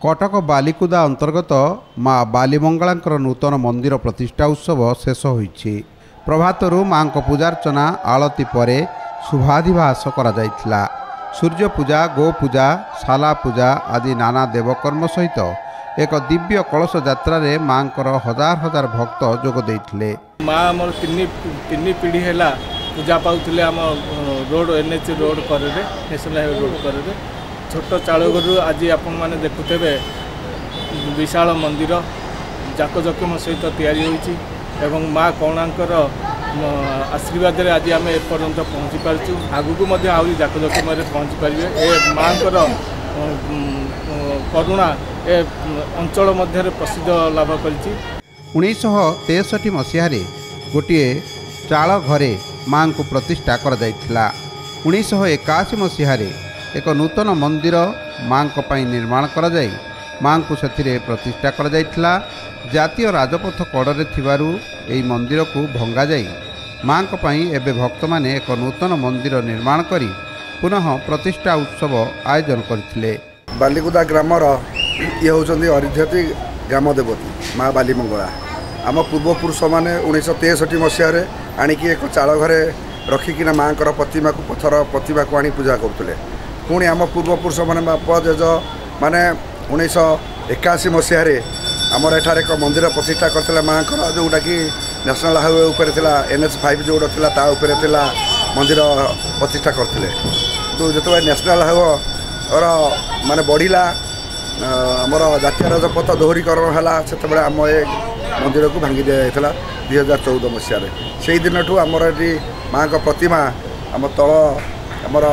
କଟକ ବାଲିକୁଦା ଅନ୍ତର୍ଗତ ମା ବାଲିମଙ୍ଗଳାଙ୍କର ନୂତନ ମନ୍ଦିର ପ୍ରତିଷ୍ଠା ଉତ୍ସବ ଶେଷ ହୋଇଛି। ପ୍ରଭାତରୁ ମାଙ୍କ ପୂଜାର୍ଚ୍ଚନା ଆଳତି ପରେ ଶୁଭାଧିବାସ କରାଯାଇଥିଲା। ସୂର୍ଯ୍ୟ ପୂଜା ଗୋପୂଜା ଶାଲା ପୂଜା ଆଦି ନାନା ଦେବକର୍ମ ସହିତ ଏକ ଦିବ୍ୟ କଳସ ଯାତ୍ରାରେ ମାଙ୍କର ହଜାର ହଜାର ଭକ୍ତ ଯୋଗ ଦେଇଥିଲେ। ମା ଆମର ତିନି ତିନି ପିଢ଼ି ହେଲା ପୂଜା ପାଉଥିଲେ ଆମ ରୋଡ଼ ଏନ୍ ଏଚ୍ ରୋଡ଼ କରରେ ନ୍ୟାସନାଲ୍ ହାଇୱେ ରୋଡ଼ କରରେ। ଛୋଟ ଚାଳଘରୁ ଆଜି ଆପଣମାନେ ଦେଖୁଥିବେ ବିଶାଳ ମନ୍ଦିର ଜାକଜକମ ସହିତ ତିଆରି ହୋଇଛି ଏବଂ ମା କଣାଙ୍କର ଆଶୀର୍ବାଦରେ ଆଜି ଆମେ ଏପର୍ଯ୍ୟନ୍ତ ପହଞ୍ଚି ପାରିଛୁ। ଆଗକୁ ମଧ୍ୟ ଆହୁରି ଜାକଜକମରେ ପହଞ୍ଚି ପାରିବେ। ଏ ମାଙ୍କର କରୁଣା ଏ ଅଞ୍ଚଳ ମଧ୍ୟରେ ପ୍ରସିଦ୍ଧ ଲାଭ କରିଛି। ଉଣେଇଶହ ତେଷଠି ମସିହାରେ ଗୋଟିଏ ଚାଳ ଘରେ ମାଙ୍କୁ ପ୍ରତିଷ୍ଠା କରାଯାଇଥିଲା। ଉଣେଇଶହ ଏକାଅଶୀ ମସିହାରେ ଏକ ନୂତନ ମନ୍ଦିର ମାଙ୍କ ପାଇଁ ନିର୍ମାଣ କରାଯାଇ ମାଙ୍କୁ ସେଥିରେ ପ୍ରତିଷ୍ଠା କରାଯାଇଥିଲା। ଜାତୀୟ ରାଜପଥ କଡ଼ରେ ଥିବାରୁ ଏହି ମନ୍ଦିରକୁ ଭଙ୍ଗାଯାଇ ମାଙ୍କ ପାଇଁ ଏବେ ଭକ୍ତମାନେ ଏକ ନୂତନ ମନ୍ଦିର ନିର୍ମାଣ କରି ପୁନଃ ପ୍ରତିଷ୍ଠା ଉତ୍ସବ ଆୟୋଜନ କରିଥିଲେ। ବାଲିକୁଦା ଗ୍ରାମର ଇଏ ହେଉଛନ୍ତି ଅରିଧ୍ୟତି ଗ୍ରାମ ଦେବତୀ ମା ବାଲିମଙ୍ଗଳା। ଆମ ପୂର୍ବପୁରୁଷମାନେ ଉଣେଇଶହ ତେଷଠି ମସିହାରେ ଆଣିକି ଏକ ଚାଳ ଘରେ ରଖିକିନା ମାଆଙ୍କର ପ୍ରତିମାକୁ ପଥର ପ୍ରତିମାକୁ ଆଣି ପୂଜା କରୁଥିଲେ। ପୁଣି ଆମ ପୂର୍ବପୁରୁଷମାନେ ବାପ ଜେଜ ମାନେ ଉଣେଇଶହ ଏକାଅଶୀ ମସିହାରେ ଆମର ଏଠାରେ ଏକ ମନ୍ଦିର ପ୍ରତିଷ୍ଠା କରିଥିଲେ ମାଆଙ୍କର ଯେଉଁଟାକି ନ୍ୟାସନାଲ୍ ହାଇୱେ ଉପରେ ଥିଲା ଏନ୍ ଏଚ୍ ଫାଇଭ୍ ଯେଉଁଟା ଥିଲା ତା ଉପରେ ଥିଲା ମନ୍ଦିର ପ୍ରତିଷ୍ଠା କରିଥିଲେ। କିନ୍ତୁ ଯେତେବେଳେ ନ୍ୟାସନାଲ୍ ହାଇୱେର ମାନେ ବଢ଼ିଲା ଆମର ଜାତୀୟ ରାଜପଥ ଦୋହରୀକରଣ ହେଲା ସେତେବେଳେ ଆମ ଏ ମନ୍ଦିରକୁ ଭାଙ୍ଗି ଦିଆଯାଇଥିଲା ଦୁଇ ହଜାର ଚଉଦ ମସିହାରେ। ସେଇ ଦିନଠୁ ଆମର ଏଠି ମାଆଙ୍କ ପ୍ରତିମା ଆମ ତଳ ଆମର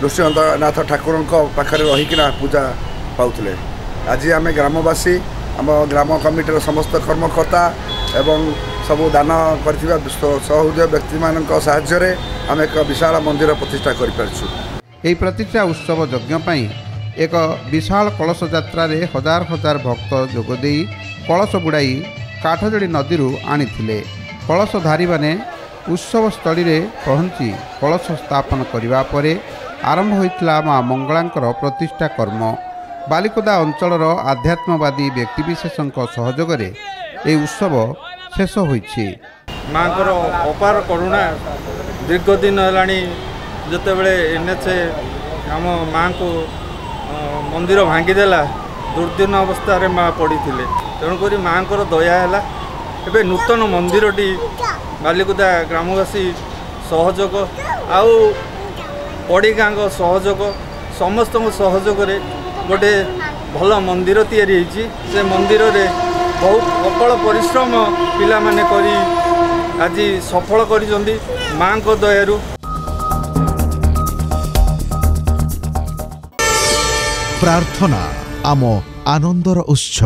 ନୃସିଂହନାଥ ଠାକୁରଙ୍କ ପାଖରେ ରହିକିନା ପୂଜା ପାଉଥିଲେ। ଆଜି ଆମେ ଗ୍ରାମବାସୀ ଆମ ଗ୍ରାମ କମିଟିର ସମସ୍ତ କର୍ମକର୍ତ୍ତା ଏବଂ ସବୁ ଦାନ କରିଥିବା ସହୃଦୟ ବ୍ୟକ୍ତିମାନଙ୍କ ସାହାଯ୍ୟରେ ଆମେ ଏକ ବିଶାଳ ମନ୍ଦିର ପ୍ରତିଷ୍ଠା କରିପାରିଛୁ। ଏହି ପ୍ରତିଷ୍ଠା ଉତ୍ସବ ଯଜ୍ଞ ପାଇଁ ଏକ ବିଶାଳ କଳସ ଯାତ୍ରାରେ ହଜାର ହଜାର ଭକ୍ତ ଯୋଗ ଦେଇ କଳସ ବୁଡ଼ାଇ କାଠଯୋଡ଼ି ନଦୀରୁ ଆଣିଥିଲେ। କଳସଧାରୀମାନେ ଉତ୍ସବସ୍ଥଳୀରେ ପହଞ୍ଚି କଳସ ସ୍ଥାପନ କରିବା ପରେ ଆରମ୍ଭ ହୋଇଥିଲା ମା ମଙ୍ଗଳାଙ୍କର ପ୍ରତିଷ୍ଠା କର୍ମ। ବାଲିକୁଦା ଅଞ୍ଚଳର ଆଧ୍ୟାତ୍ମବାଦୀ ବ୍ୟକ୍ତିବିଶେଷଙ୍କ ସହଯୋଗରେ ଏହି ଉତ୍ସବ ଶେଷ ହୋଇଛି। ମାଙ୍କର ଅପାର କରୁଣା ଦୀର୍ଘ ଦିନ ହେଲାଣି ଯେତେବେଳେ ଏନ୍ ଏଚ୍ ଆମ ମାଆଙ୍କୁ ମନ୍ଦିର ଭାଙ୍ଗିଦେଲା। ଦୁର୍ଦ୍ଦିନ ଅବସ୍ଥାରେ ମା ପଡ଼ିଥିଲେ। ତେଣୁକରି ମାଆଙ୍କର ଦୟା ହେଲା। ଏବେ ନୂତନ ମନ୍ଦିରଟି ବାଲିକୁଦା ଗ୍ରାମବାସୀ ସହଯୋଗ ଆଉ ପଡ଼ି ଗାଁଙ୍କ ସହଯୋଗ ସମସ୍ତଙ୍କ ସହଯୋଗରେ ଗୋଟେ ଭଲ ମନ୍ଦିର ତିଆରି ହେଇଛି। ସେ ମନ୍ଦିରରେ ବହୁତ ପ୍ରବଳ ପରିଶ୍ରମ ପିଲାମାନେ କରି ଆଜି ସଫଳ କରିଛନ୍ତି ମାଆଙ୍କ ଦୟାରୁ। ପ୍ରାର୍ଥନା ଆମ ଆନନ୍ଦର ଉତ୍ସ।